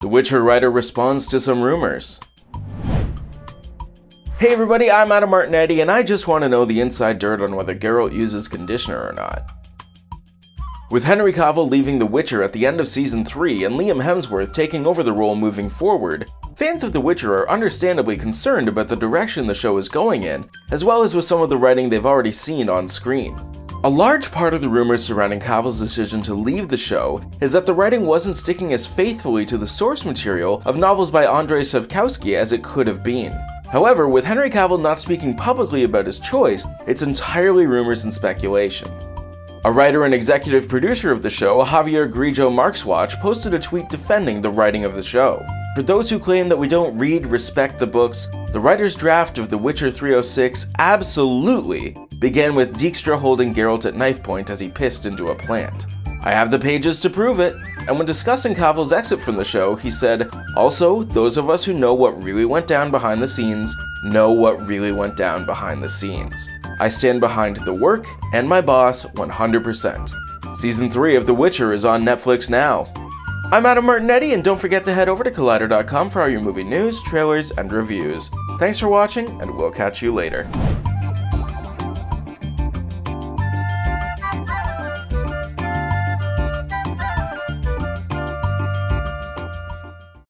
The Witcher writer responds to some rumors. Hey everybody, I'm Adam Martinetti, and I just want to know the inside dirt on whether Geralt uses conditioner or not. With Henry Cavill leaving The Witcher at the end of Season 3 and Liam Hemsworth taking over the role moving forward, fans of The Witcher are understandably concerned about the direction the show is going in, as well as with some of the writing they've already seen on screen. A large part of the rumors surrounding Cavill's decision to leave the show is that the writing wasn't sticking as faithfully to the source material of novels by Andrei Sapkowski as it could have been. However, with Henry Cavill not speaking publicly about his choice, it's entirely rumors and speculation. A writer and executive producer of the show, Javier Grillo Marxuach, posted a tweet defending the writing of the show. For those who claim that we don't read respect the books, the writer's draft of The Witcher 306 absolutely began with Dijkstra holding Geralt at knife point as he pissed into a plant. I have the pages to prove it, and when discussing Cavill's exit from the show, he said, Also, those of us who know what really went down behind the scenes know what really went down behind the scenes. I stand behind the work and my boss 100%. Season 3 of The Witcher is on Netflix now. I'm Adam Martinetti, and don't forget to head over to Collider.com for all your movie news, trailers, and reviews. Thanks for watching, and we'll catch you later.